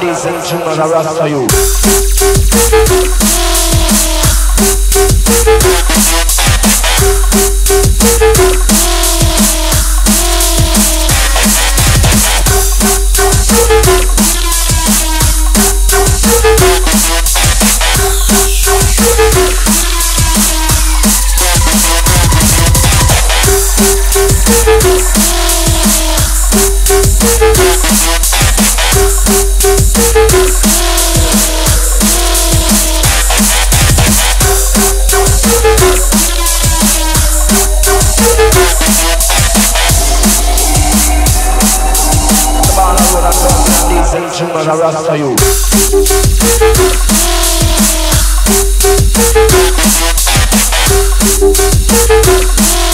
ladies and gentlemen, I rasta you. Ladies I rasta you. Ladies and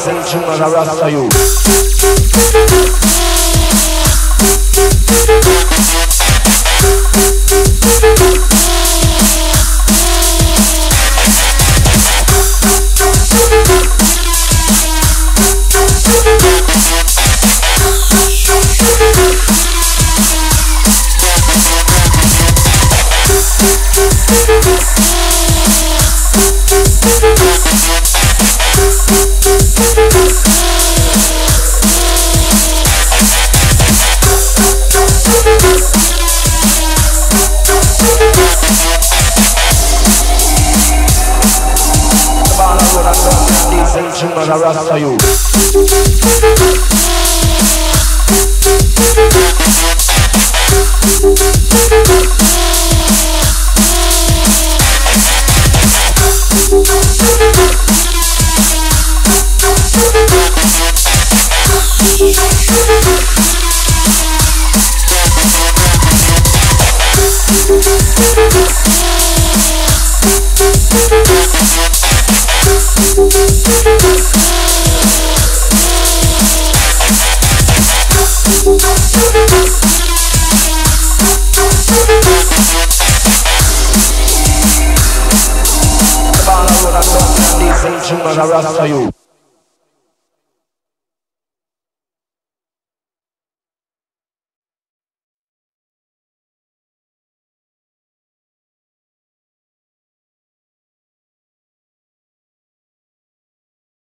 Ladies and gentlemen, I rasta you. Ladies and gentlemen, I rasta you. Ladies and